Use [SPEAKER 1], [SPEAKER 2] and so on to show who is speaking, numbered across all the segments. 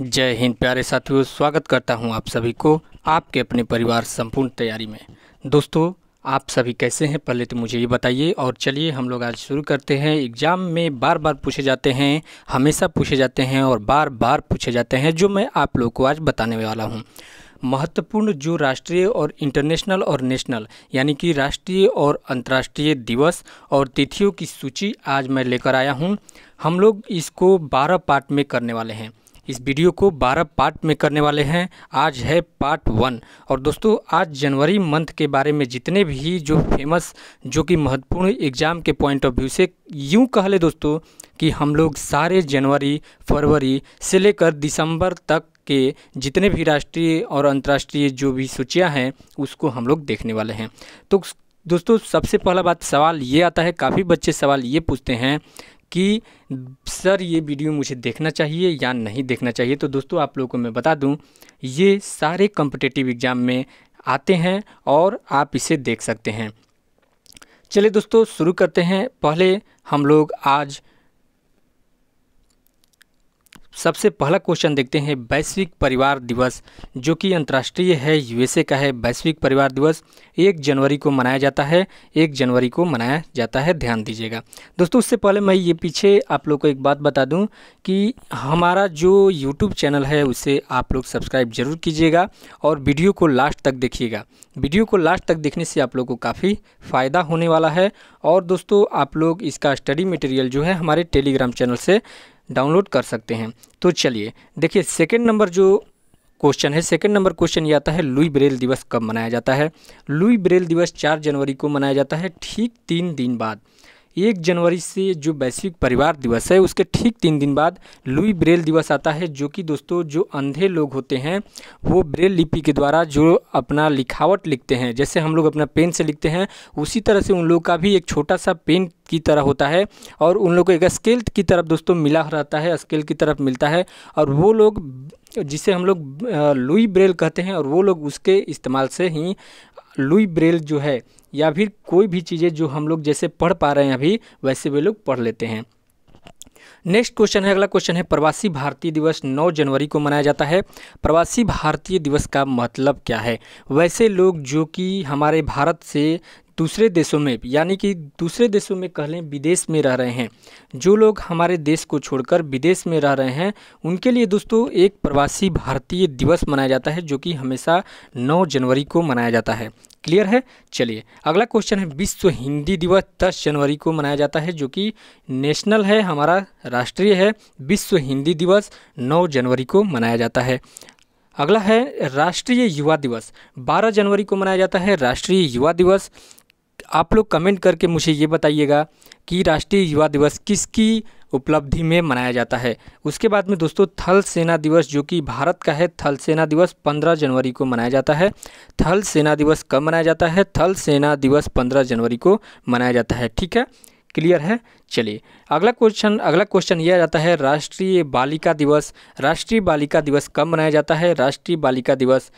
[SPEAKER 1] जय हिंद प्यारे साथियों, स्वागत करता हूँ आप सभी को आपके अपने परिवार संपूर्ण तैयारी में। दोस्तों, आप सभी कैसे हैं? पहले तो मुझे ये बताइए और चलिए हम लोग आज शुरू करते हैं। एग्ज़ाम में बार बार पूछे जाते हैं, हमेशा पूछे जाते हैं और बार बार पूछे जाते हैं, जो मैं आप लोग को आज बताने वाला हूँ। महत्वपूर्ण जो राष्ट्रीय और इंटरनेशनल और नेशनल यानी कि राष्ट्रीय और अंतर्राष्ट्रीय दिवस और तिथियों की सूची आज मैं लेकर आया हूँ। हम लोग इसको 12 पार्ट में करने वाले हैं। इस वीडियो को 12 पार्ट में करने वाले हैं। आज है पार्ट वन। और दोस्तों, आज जनवरी मंथ के बारे में जितने भी जो फ़ेमस जो कि महत्वपूर्ण एग्ज़ाम के पॉइंट ऑफ़ व्यू से यूँ कह ले दोस्तों, कि हम लोग सारे जनवरी, फरवरी से लेकर दिसंबर तक के जितने भी राष्ट्रीय और अंतर्राष्ट्रीय जो भी सूचियाँ हैं, उसको हम लोग देखने वाले हैं। तो दोस्तों, सबसे पहला बात, सवाल ये आता है, काफ़ी बच्चे सवाल ये पूछते हैं कि, सर, ये वीडियो मुझे देखना चाहिए या नहीं देखना चाहिए? तो दोस्तों, आप लोगों को मैं बता दूँ, ये सारे कॉम्पिटेटिव एग्ज़ाम में आते हैं और आप इसे देख सकते हैं। चलिए दोस्तों, शुरू करते हैं। पहले हम लोग आज सबसे पहला क्वेश्चन देखते हैं, वैश्विक परिवार दिवस, जो कि अंतर्राष्ट्रीय है, यूएसए का है, वैश्विक परिवार दिवस, एक जनवरी को मनाया जाता है, एक जनवरी को मनाया जाता है, ध्यान दीजिएगा। दोस्तों, उससे पहले मैं ये पीछे आप लोग को एक बात बता दूँ कि हमारा जो यूट्यूब चैनल है, उसे आप लोग सब्सक्राइब ज़रूर कीजिएगा और वीडियो को लास्ट तक देखिएगा। वीडियो को लास्ट तक देखने से आप लोग को काफ़ी फ़ायदा होने वाला है। और दोस्तों, आप लोग इसका स्टडी मटेरियल जो है, हमारे टेलीग्राम चैनल से डाउनलोड कर सकते हैं। तो चलिए, देखिए सेकेंड नंबर जो क्वेश्चन है सेकेंड नंबर क्वेश्चन ये आता है, लुई ब्रेल दिवस कब मनाया जाता है? लुई ब्रेल दिवस चार जनवरी को मनाया जाता है, ठीक तीन दिन बाद। एक जनवरी से जो वैश्विक परिवार दिवस है, उसके ठीक तीन दिन बाद लुई ब्रेल दिवस आता है, जो कि दोस्तों जो अंधे लोग होते हैं, वो ब्रेल लिपि के द्वारा जो अपना लिखावट लिखते हैं, जैसे हम लोग अपना पेन से लिखते हैं, उसी तरह से उन लोग का भी एक छोटा सा पेन की तरह होता है, और उन लोग को एक स्केल की तरफ़ दोस्तों मिला रहता है, स्केल की तरफ़ मिलता है, और वो लोग जिसे हम लोग लुई ब्रेल कहते हैं और वो लोग उसके इस्तेमाल से ही लुई ब्रेल जो है या फिर कोई भी चीज़ें जो हम लोग जैसे पढ़ पा रहे हैं अभी, वैसे वे लोग पढ़ लेते हैं। नेक्स्ट क्वेश्चन है, अगला क्वेश्चन है, प्रवासी भारतीय दिवस 9 जनवरी को मनाया जाता है। प्रवासी भारतीय दिवस का मतलब क्या है? वैसे लोग जो कि हमारे भारत से दूसरे देशों में, यानी कि दूसरे देशों में कह लें विदेश में रह रहे हैं। जो लोग हमारे देश को छोड़कर विदेश में रह रहे हैं, उनके लिए दोस्तों एक प्रवासी भारतीय दिवस मनाया जाता है, जो कि हमेशा 9 जनवरी को मनाया जाता है। क्लियर है? चलिए, अगला क्वेश्चन है, विश्व हिंदी दिवस 10 जनवरी को मनाया जाता है, जो कि नेशनल है, हमारा राष्ट्रीय है। विश्व हिंदी दिवस नौ जनवरी को मनाया जाता है। अगला है, राष्ट्रीय युवा दिवस 12 जनवरी को मनाया जाता है, राष्ट्रीय युवा दिवस। आप लोग कमेंट करके मुझे ये बताइएगा कि राष्ट्रीय युवा दिवस किसकी उपलब्धि में मनाया जाता है। उसके बाद में दोस्तों थल सेना दिवस जो कि भारत का है, थल सेना दिवस 15 जनवरी को मनाया जाता है। थल सेना दिवस कब मनाया जाता है? थल सेना दिवस 15 जनवरी को मनाया जाता है। ठीक है? क्लियर है? चलिए, अगला क्वेश्चन अगला क्वेश्चन यह जाता है, राष्ट्रीय बालिका दिवस, राष्ट्रीय बालिका दिवस कब मनाया जाता है? राष्ट्रीय बालिका दिवस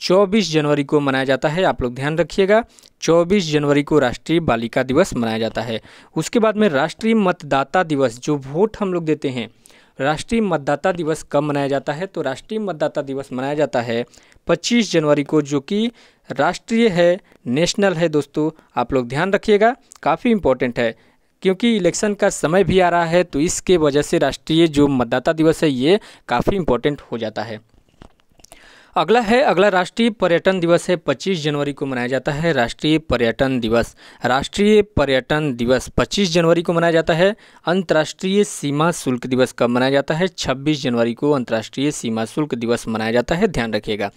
[SPEAKER 1] 24 जनवरी को मनाया जाता है, आप लोग ध्यान रखिएगा। 24 जनवरी को राष्ट्रीय बालिका दिवस मनाया जाता है। उसके बाद में राष्ट्रीय मतदाता दिवस, जो वोट हम लोग देते हैं, राष्ट्रीय मतदाता दिवस कब मनाया जाता है? तो राष्ट्रीय मतदाता दिवस मनाया जाता है 25 जनवरी को, जो कि राष्ट्रीय है, नेशनल है दोस्तों, आप लोग ध्यान रखिएगा। काफ़ी इम्पोर्टेंट है, क्योंकि इलेक्शन का समय भी आ रहा है तो इसके वजह से राष्ट्रीय जो मतदाता दिवस है, ये काफ़ी इम्पोर्टेंट हो जाता है। अगला है, अगला राष्ट्रीय पर्यटन दिवस है 25 जनवरी को मनाया जाता है राष्ट्रीय पर्यटन दिवस। राष्ट्रीय पर्यटन दिवस 25 जनवरी को मनाया जाता है। अंतर्राष्ट्रीय सीमा शुल्क दिवस कब मनाया जाता है? 26 जनवरी को अंतर्राष्ट्रीय सीमा शुल्क दिवस मनाया जाता है, ध्यान रखिएगा।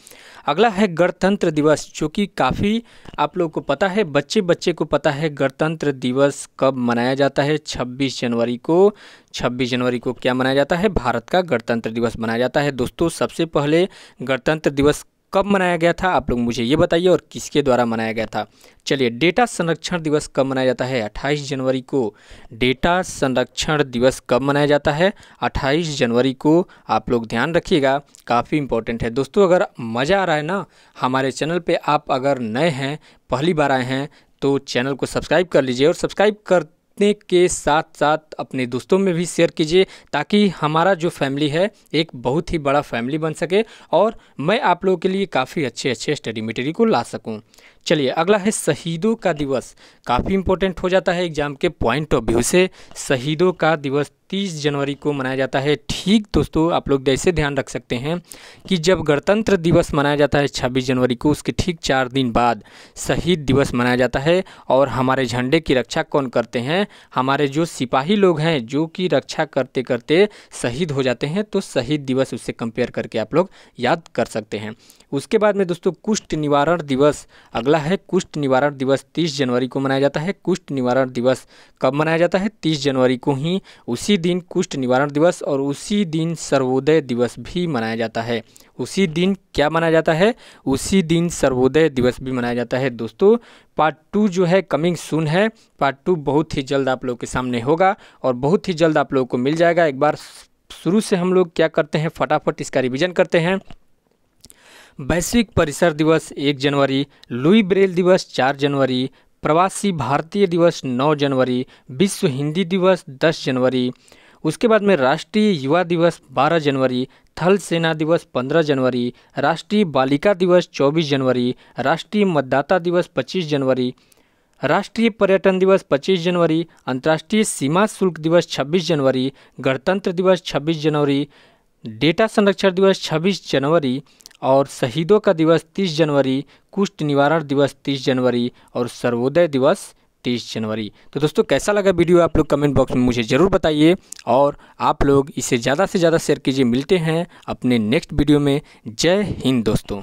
[SPEAKER 1] अगला है, गणतंत्र दिवस, जो कि काफ़ी आप लोग को पता है बच्चे बच्चे को पता है, गणतंत्र दिवस कब मनाया जाता है? छब्बीस जनवरी को, छब्बीस जनवरी को क्या मनाया जाता है? भारत का गणतंत्र दिवस मनाया जाता है। दोस्तों, सबसे पहले गणतंत्र दिवस कब मनाया गया था? आप लोग मुझे ये बताइए और किसके द्वारा मनाया गया था? चलिए, डेटा संरक्षण दिवस कब मनाया जाता है? 28 जनवरी को डेटा संरक्षण दिवस कब मनाया जाता है? 28 जनवरी को आप लोग ध्यान रखिएगा, काफ़ी इंपॉर्टेंट है। दोस्तों, अगर मज़ा आ रहा है ना, हमारे चैनल पर आप अगर नए हैं, पहली बार आए हैं तो चैनल को सब्सक्राइब कर लीजिए और सब्सक्राइब कर अपने के साथ साथ अपने दोस्तों में भी शेयर कीजिए, ताकि हमारा जो फैमिली है, एक बहुत ही बड़ा फैमिली बन सके और मैं आप लोगों के लिए काफ़ी अच्छे अच्छे स्टडी मटेरियल को ला सकूँ। चलिए, अगला है शहीदों का दिवस। काफ़ी इंपॉर्टेंट हो जाता है एग्ज़ाम के पॉइंट ऑफ़ व्यू से। शहीदों का दिवस 30 जनवरी को मनाया जाता है। ठीक दोस्तों, आप लोग ऐसे ध्यान रख सकते हैं कि जब गणतंत्र दिवस मनाया जाता है 26 जनवरी को, उसके ठीक चार दिन बाद शहीद दिवस मनाया जाता है और हमारे झंडे की रक्षा कौन करते हैं? हमारे जो सिपाही लोग हैं, जो कि रक्षा करते करते शहीद हो जाते हैं तो शहीद दिवस उससे कंपेयर करके आप लोग याद कर सकते हैं। उसके बाद में दोस्तों, कुष्ठ निवारण दिवस, अगला है कुष्ठ निवारण दिवस 30 जनवरी को मनाया जाता है। कुष्ठ निवारण दिवस कब मनाया जाता है? 30 जनवरी को ही उसी दिन कुष्ठ निवारण दिवस और उसी दिन सर्वोदय दिवस भी मनाया जाता है। उसी दिन क्या मनाया जाता है? उसी दिन सर्वोदय दिवस भी मनाया जाता है। दोस्तों पार्ट टू जो है कमिंग सुन है। पार्ट टू बहुत ही जल्द आप लोग के सामने होगा और बहुत ही जल्द आप लोगों को मिल जाएगा। एक बार शुरू से हम लोग क्या करते हैं? फटाफट इसका रिविज़न करते हैं। वैश्विक परिसर दिवस एक जनवरी, लुई ब्रेल दिवस चार जनवरी प्रवासी भारतीय दिवस नौ जनवरी, विश्व हिंदी दिवस दस जनवरी, उसके बाद में राष्ट्रीय युवा दिवस 12 जनवरी, थल सेना दिवस 15 जनवरी, राष्ट्रीय बालिका दिवस 24 जनवरी, राष्ट्रीय मतदाता दिवस 25 जनवरी, राष्ट्रीय पर्यटन दिवस 25 जनवरी, अंतर्राष्ट्रीय सीमा शुल्क दिवस 26 जनवरी, गणतंत्र दिवस 26 जनवरी, डेटा संरक्षण दिवस 26 जनवरी और शहीदों का दिवस 30 जनवरी, कुष्ठ निवारण दिवस 30 जनवरी और सर्वोदय दिवस तीस जनवरी। तो दोस्तों, कैसा लगा वीडियो आप लोग कमेंट बॉक्स में मुझे ज़रूर बताइए और आप लोग इसे ज़्यादा से ज़्यादा शेयर कीजिए। मिलते हैं अपने नेक्स्ट वीडियो में। जय हिंद दोस्तों।